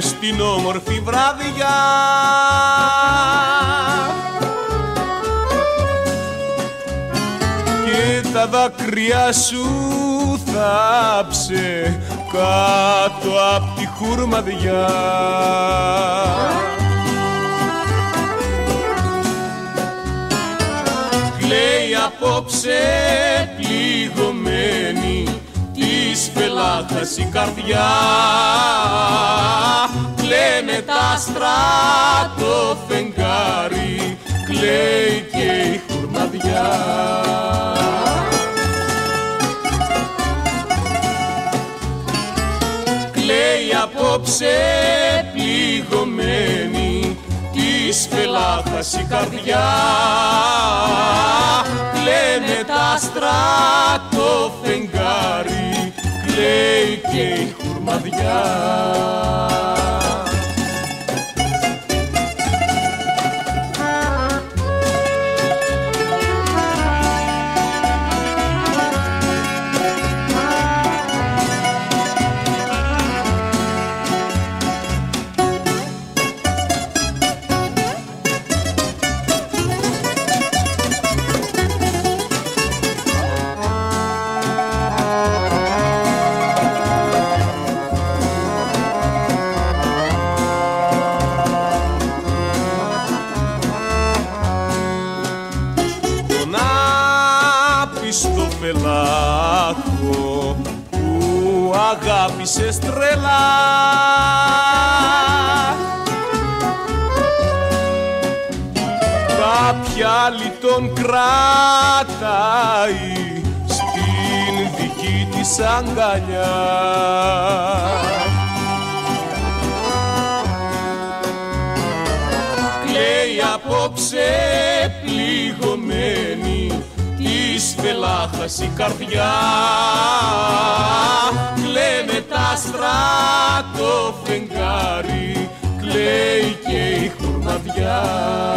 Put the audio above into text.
στην όμορφη βράδια και τα δάκρυα σου θάψε κάτω απ' τη χουρμαδιά. Κλαίει απόψε πληγωμένη της φελάχας η καρδιά. Κλαίνε τα άστρα το φεγγάρι. Κλαίει και η χουρμαδιά. Κλαίει απόψε πληγωμένη της φελάχας η καρδιά. Κλαίνε τα άστρα το φεγγάρι. κλαίει και η χουρμαδιά φελάχο που αγάπησες τρελά. Κάποια άλλη τον κρατάει στην δική της αγκαλιά. Κλαίει απόψε φελάχας η καρδιά. Κλαίνε τα άστρα το φεγγάρι κλαίει και η χουρμαδιά